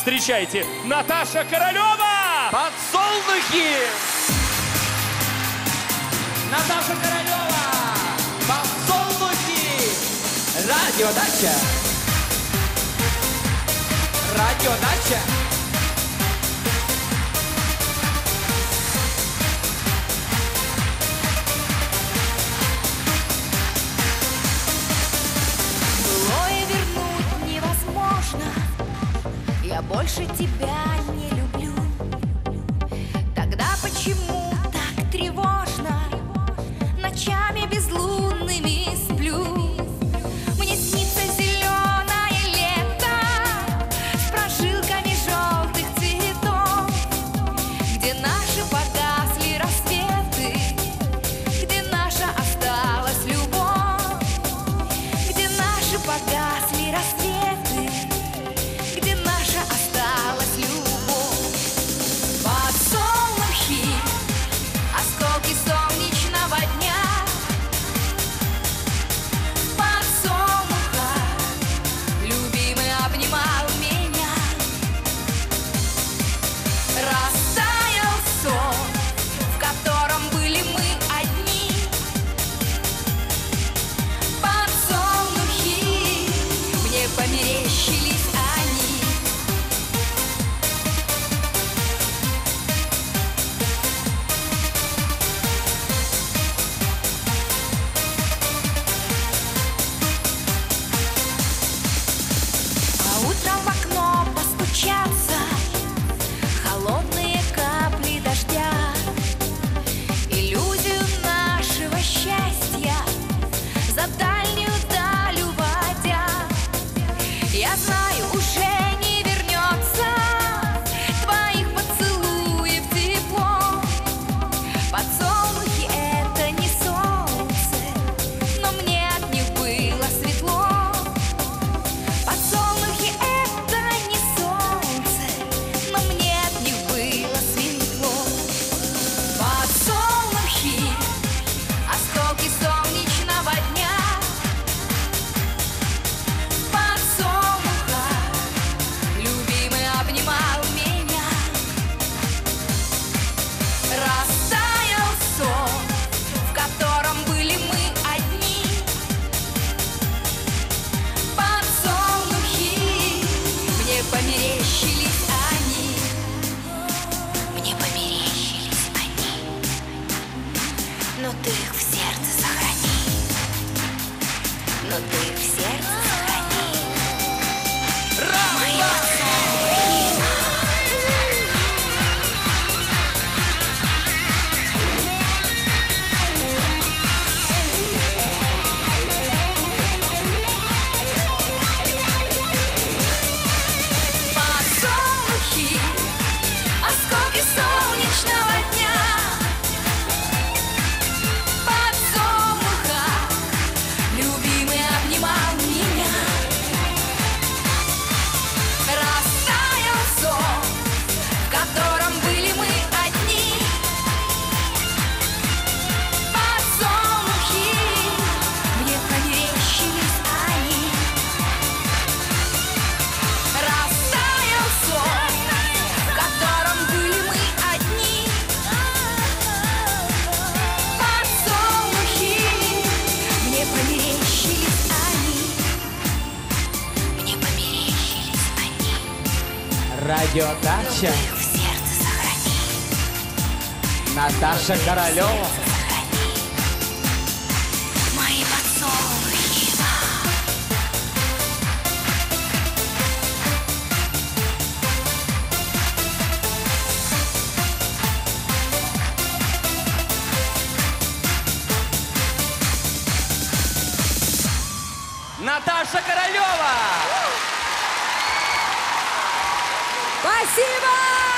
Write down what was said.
Встречайте, Наташа Королева! Подсолнухи! Наташа Королева! Подсолнухи! Радиодача! Радиодача! Я больше тебя не люблю. Тогда почему но ты их в сердце сохрани, но ты их в сердце Радиодача. Наташа Королева. Наташа Королева! Спасибо!